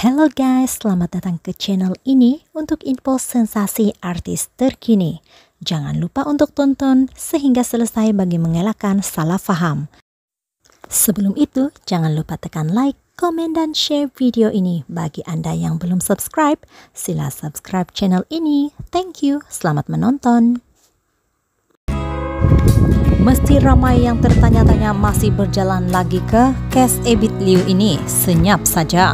Hello guys, selamat datang ke channel ini untuk info sensasi artis terkini. Jangan lupa untuk tonton sehingga selesai bagi mengelakkan salah faham. Sebelum itu, jangan lupa tekan like, komen, dan share video ini. Bagi Anda yang belum subscribe, sila subscribe channel ini. Thank you, selamat menonton. Mesti ramai yang tertanya-tanya masih berjalan lagi ke kes Ebit Liu ini. Senyap saja.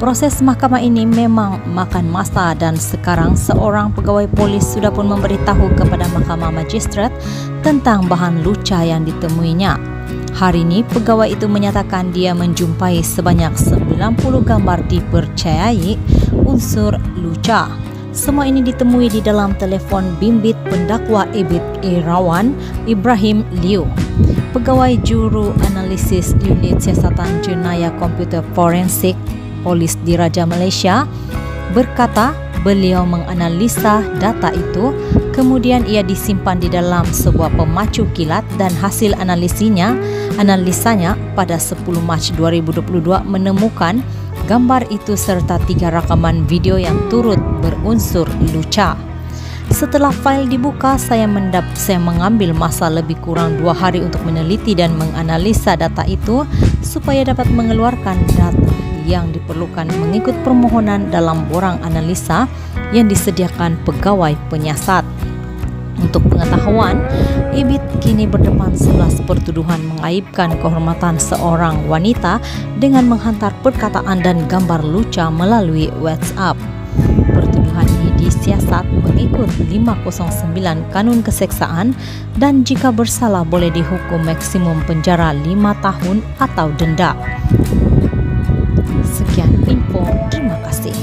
Proses mahkamah ini memang makan masa dan sekarang seorang pegawai polis sudah pun memberitahu kepada mahkamah magistrat tentang bahan luca yang ditemuinya. Hari ini pegawai itu menyatakan dia menjumpai sebanyak 90 gambar dipercayai unsur luca. Semua ini ditemui di dalam telefon bimbit pendakwa Ebit Irawan Ibrahim Liu. Pegawai Juru Analisis Unit Siasatan Jenayah Komputer Forensik Polis Diraja Malaysia berkata beliau menganalisa data itu kemudian ia disimpan di dalam sebuah pemacu kilat dan hasil analisinya analisanya pada 10 Mac 2022 menemukan gambar itu serta tiga rakaman video yang turut berunsur luca. Setelah fail dibuka, saya mendap saya mengambil masa lebih kurang dua hari untuk meneliti dan menganalisa data itu supaya dapat mengeluarkan data yang diperlukan mengikut permohonan dalam borang analisa yang disediakan pegawai penyiasat. Untuk pengetahuan, Ibit kini berdepan 11 pertuduhan mengaibkan kehormatan seorang wanita dengan menghantar perkataan dan gambar luca melalui WhatsApp. Pertuduhan ini disiasat mengikut 509 Kanun Keseksaan dan jika bersalah boleh dihukum maksimum penjara 5 tahun atau denda. Sekian info, terima kasih.